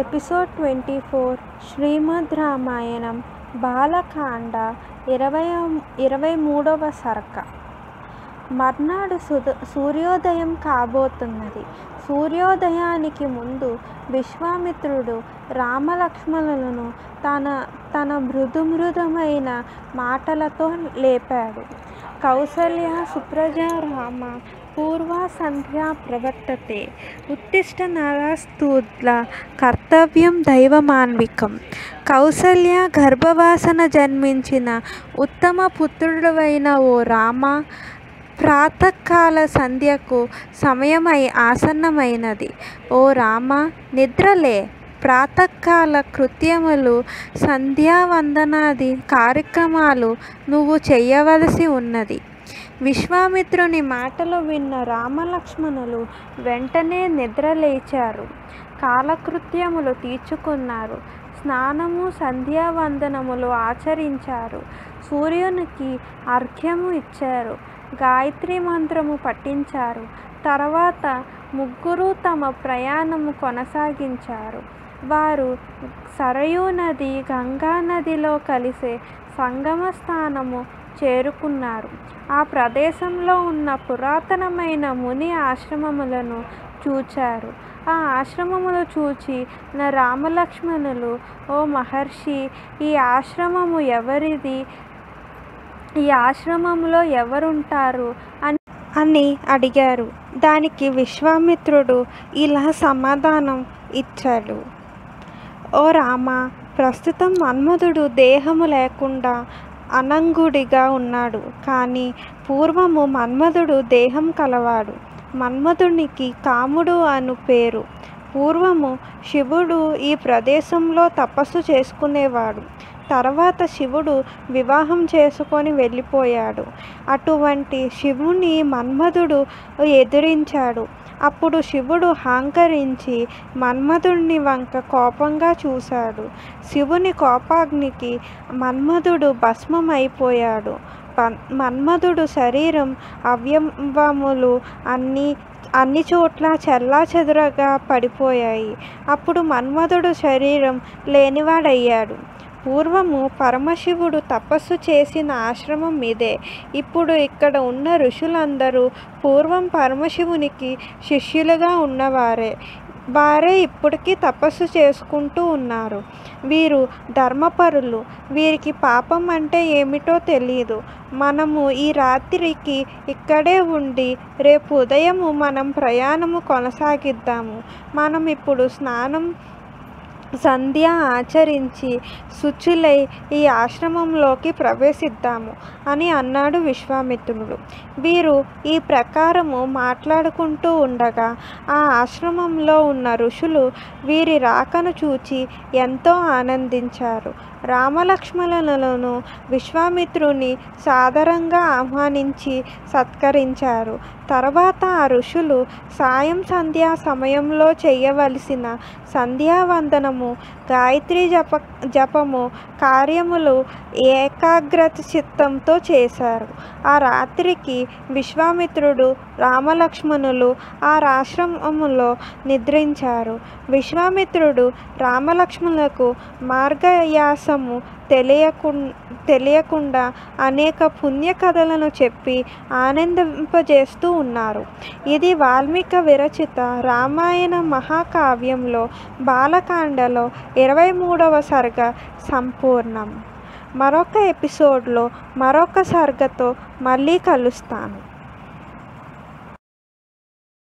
Episode twenty four Srimad Ramayanam Balakanda ఇరవై ఇరవై మూడవ సరక. మర్నాడు సుద సూర్యోదయం కాబోతున్నది. సూర్యోదయానికి ముందు విశ్వామిత్రుడు రామలక్ష్మణులను తన తన మృదు మృదుమైన మాటలతో లేపాడు. కౌసల్య సుప్రజా రామ పూర్వ సంధ్యా ప్రవర్తతే. ఉత్తిష్ట నరస్తూద్ల కర్తవ్యం దైవమాన్వికం. కౌసల్య గర్భవాసన జన్మించిన ఉత్తమ పుత్రుడవైన ఓ రామ ప్రాతకాల సంధ్యకు సమయమై ఆసన్నమైనది. ఓ రామ నిద్రలే. ప్రాతకాల కృత్యములు సంధ్యావందనాది కార్యక్రమాలు నువ్వు చేయవలసి ఉన్నది. విశ్వామిత్రుని మాటలు విన్న రామలక్ష్మణులు వెంటనే నిద్రలేచారు. కాలకృత్యములు తీర్చుకున్నారు. స్నానము సంధ్యావందనములు ఆచరించారు. సూర్యునికి అర్ఘ్యము ఇచ్చారు. గాయత్రి మంత్రము పఠించారు. తర్వాత ముగ్గురు తమ ప్రయాణము కొనసాగించారు. వారు సరయూ నది గంగా నదిలో కలిసే సంగమ స్థానము చేరుకున్నారు. ఆ ప్రదేశంలో ఉన్న పురాతనమైన ముని ఆశ్రమములను చూచారు. ఆ ఆశ్రమములు చూచి నా రామలక్ష్మణులు ఓ మహర్షి ఈ ఆశ్రమము ఎవరిది? ఈ ఆశ్రమంలో ఎవరుంటారు అని అని అడిగారు. దానికి విశ్వామిత్రుడు ఇలా సమాధానం ఇచ్చాడు. ఓ రామ ప్రస్తుతం మన్మధుడు దేహము లేకుండా అనంగుడిగా ఉన్నాడు. కానీ పూర్వము మన్మధుడు దేహం కలవాడు. మన్మధునికి కాముడు అను పేరు. పూర్వము శివుడు ఈ ప్రదేశంలో తపస్సు చేసుకునేవాడు. తర్వాత శివుడు వివాహం చేసుకొని వెళ్ళిపోయాడు. అటువంటి శివుని మన్మధుడు ఎదిరించాడు. అప్పుడు శివుడు హాంకరించి మన్మధుడిని వంక కోపంగా చూశాడు. శివుని కోపాగ్నికి మన్మధుడు భస్మమైపోయాడు. మన్మధుడు శరీరం అవయవములు అన్నీ అన్ని చోట్ల చెల్లా చెదురగా పడిపోయాయి. అప్పుడు మన్మధుడు శరీరం లేనివాడయ్యాడు. పూర్వము పరమశివుడు తపస్సు చేసిన ఆశ్రమం ఇదే. ఇప్పుడు ఇక్కడ ఉన్న ఋషులందరూ పూర్వం పరమశివునికి శిష్యులుగా ఉన్నవారే. వారే ఇప్పటికీ తపస్సు చేసుకుంటూ ఉన్నారు. వీరు ధర్మపరులు. వీరికి పాపం అంటే ఏమిటో తెలియదు మనము ఈ రాత్రికి ఇక్కడే ఉండి రేపు ఉదయము మనం ప్రయాణము కొనసాగిద్దాము. మనం ఇప్పుడు స్నానం సంధ్య ఆచరించి శుచులై ఈ ఆశ్రమంలోకి ప్రవేశిద్దాము అని అన్నాడు విశ్వామిత్రుడు. వీరు ఈ ప్రకారము మాట్లాడుకుంటూ ఉండగా ఆ ఆశ్రమంలో ఉన్న ఋషులు వీరి రాకను చూచి ఎంతో ఆనందించారు. రామలక్ష్మణులను విశ్వామిత్రుని సాదరంగా ఆహ్వానించి సత్కరించారు. తర్వాత ఆ ఋషులు సాయం సంధ్యా సమయంలో చేయవలసిన సంధ్యావందనము గాయత్రి జప జపము కార్యములు ఏకాగ్రత చిత్తంతో చేశారు. ఆ రాత్రికి విశ్వామిత్రుడు రామలక్ష్మణులు ఆ రాశ్రమములో నిద్రించారు. విశ్వామిత్రుడు రామలక్ష్మణులకు మార్గయాసము తెలియకు తెలియకుండా అనేక పుణ్య కథలను చెప్పి ఆనందింపజేస్తూ ఉన్నారు. ఇది వాల్మీకి విరచిత రామాయణ మహాకావ్యంలో బాలకాండలో ఇరవై మూడవ సర్గ సంపూర్ణం. మరొక ఎపిసోడ్లో మరొక సర్గతో మళ్ళీ కలుస్తాను.